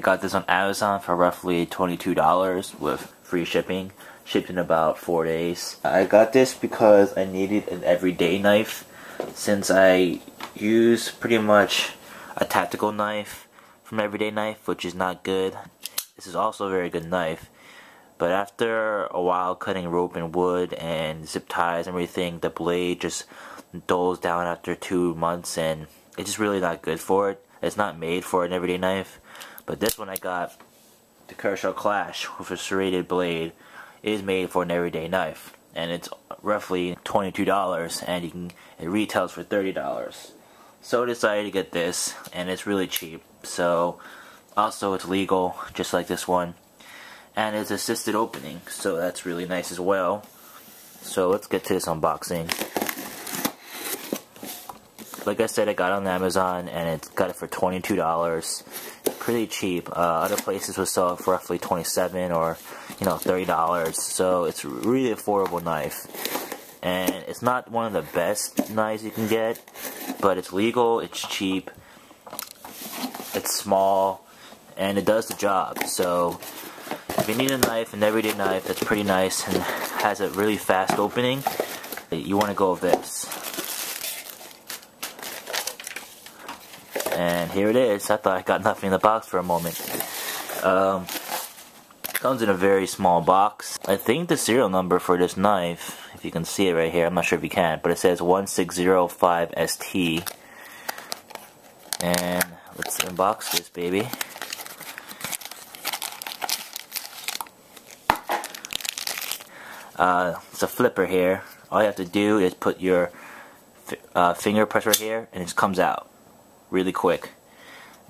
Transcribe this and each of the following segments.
got this on Amazon for roughly $22 with free shipping. Shipped in about four days. I got this because I needed an everyday knife since I use pretty much a tactical knife from everyday knife, which is not good. This is also a very good knife. But after a while cutting rope and wood and zip ties and everything, the blade just dulls down after two months and it's just really not good for it. It's not made for an everyday knife. But this one I got, the Kershaw Clash with a serrated blade, is made for an everyday knife. And it's roughly $22 and you can it retails for $30. So I decided to get this and it's really cheap. So also it's legal just like this one. And it's assisted opening, so that's really nice as well. So let's get to this unboxing like I said, I got on Amazon and it got it for $22. Pretty cheap. Uh, other places would sell it for roughly 27 or, you know, $30. So it's really affordable knife. And it's not one of the best knives you can get, but it's legal, it's cheap, it's small, and it does the job. So if you need a knife, an everyday knife that's pretty nice and has a really fast opening, you want to go with this. And here it is. I thought I got nothing in the box for a moment. Um, comes in a very small box. I think the serial number for this knife, if you can see it right here, I'm not sure if you can, but it says 1605ST. And let's unbox this baby. Uh, it's a flipper here. All you have to do is put your uh, finger press right here and it comes out really quick.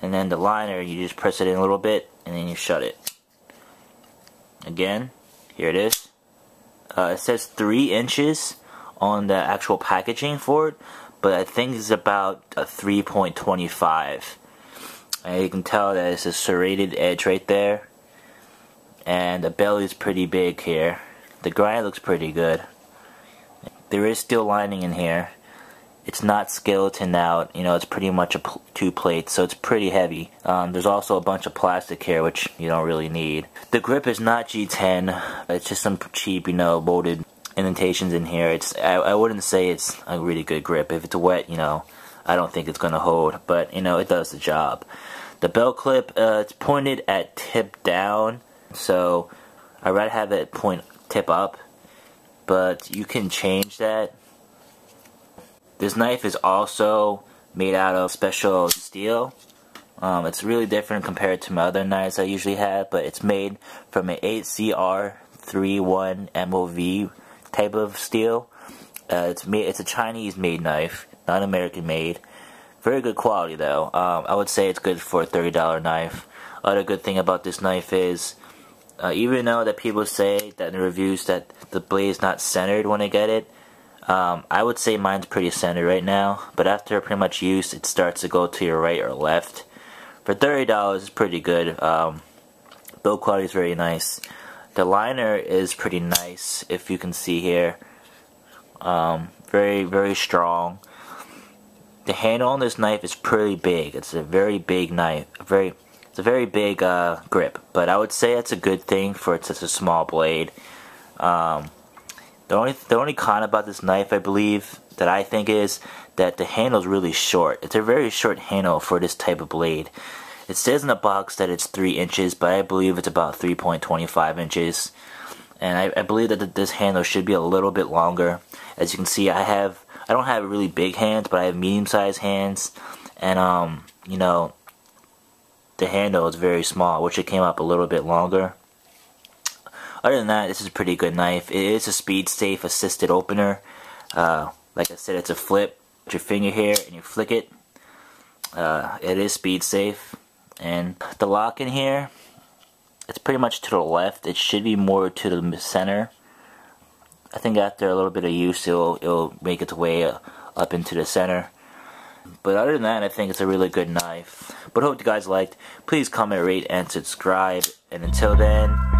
And then the liner, you just press it in a little bit and then you shut it. Again, here it is. Uh, it says 3 inches on the actual packaging for it, but I think it's about a 3.25. And you can tell that it's a serrated edge right there. And the belly is pretty big here. The grind looks pretty good. There is still lining in here it's not skeleton out. You know, it's pretty much a pl two plates, so it's pretty heavy. Um, there's also a bunch of plastic here, which you don't really need. The grip is not G10. It's just some cheap, you know, molded indentations in here. It's I, I wouldn't say it's a really good grip. If it's wet, you know, I don't think it's gonna hold. But you know, it does the job. The belt clip, uh, it's pointed at tip down, so I'd rather have it point tip up. But you can change that this knife is also made out of special steel. Um, it's really different compared to my other knives I usually have, but it's made from an 8CR31 MOV type of steel. Uh, it's made. It's a Chinese-made knife, not American-made. Very good quality though. Um, I would say it's good for a $30 knife. Other good thing about this knife is, uh, even though that people say that in the reviews that the blade is not centered when they get it, um, I would say mine's pretty centered right now, but after pretty much use, it starts to go to your right or left. For $30, it's pretty good. Um, build quality is very nice. The liner is pretty nice, if you can see here. Um, very, very strong. The handle on this knife is pretty big. It's a very big knife. Very, it's a very big uh, grip, but I would say it's a good thing for it's such a small blade. Um, the only the only con about this knife, I believe, that I think is that the handle is really short. It's a very short handle for this type of blade. It says in the box that it's 3 inches, but I believe it's about 3.25 inches. And I, I believe that this handle should be a little bit longer. As you can see, I have I don't have really big hands, but I have medium-sized hands. And, um, you know, the handle is very small, which it came up a little bit longer. Other than that, this is a pretty good knife. It is a speed safe assisted opener. Uh, like I said, it's a flip. Put your finger here and you flick it. Uh, it is speed safe. And the lock in here, it's pretty much to the left. It should be more to the center. I think after a little bit of use, it'll, it'll make its way up into the center. But other than that, I think it's a really good knife. But hope you guys liked. Please comment, rate, and subscribe. And until then...